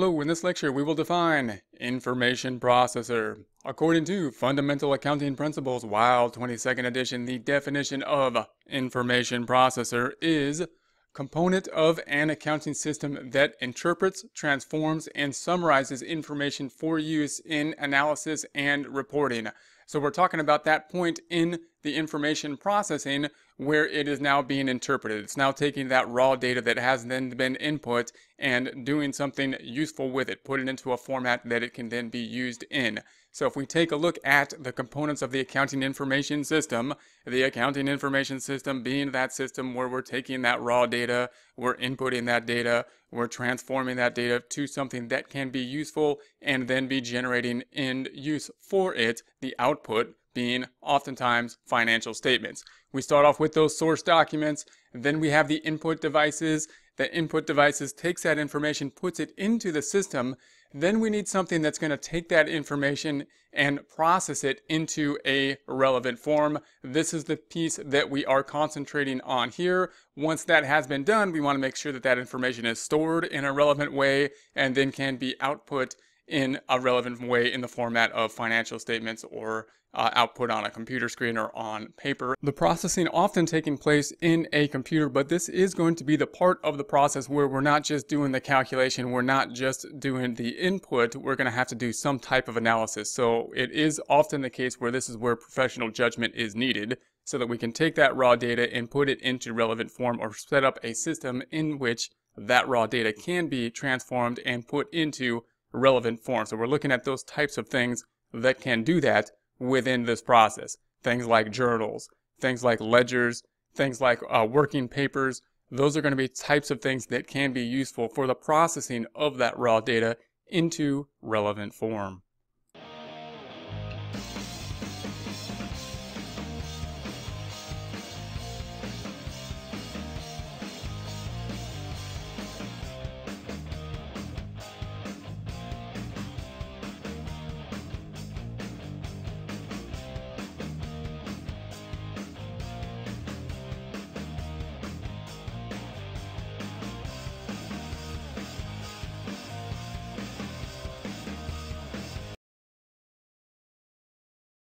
Hello, in this lecture we will define information processor. According to Fundamental Accounting Principles, WILD 22nd edition, the definition of information processor is component of an accounting system that interprets, transforms, and summarizes information for use in analysis and reporting. So we're talking about that point in the information processing where it is now being interpreted. It's now taking that raw data that has then been input and doing something useful with it, put it into a format that it can then be used in. So if we take a look at the components of the accounting information system, the accounting information system being that system where we're taking that raw data, we're inputting that data, we're transforming that data to something that can be useful and then be generating end use for it, the output being oftentimes financial statements. We start off with those source documents, then we have the input devices. The input devices takes that information, puts it into the system, then we need something that's going to take that information and process it into a relevant form. This is the piece that we are concentrating on here. Once that has been done, we want to make sure that that information is stored in a relevant way and then can be output in a relevant way in the format of financial statements or uh, output on a computer screen or on paper. The processing often taking place in a computer, but this is going to be the part of the process where we're not just doing the calculation, we're not just doing the input, we're going to have to do some type of analysis. So it is often the case where this is where professional judgment is needed so that we can take that raw data and put it into relevant form or set up a system in which that raw data can be transformed and put into relevant form. So we're looking at those types of things that can do that within this process. Things like journals, things like ledgers, things like uh, working papers. Those are going to be types of things that can be useful for the processing of that raw data into relevant form.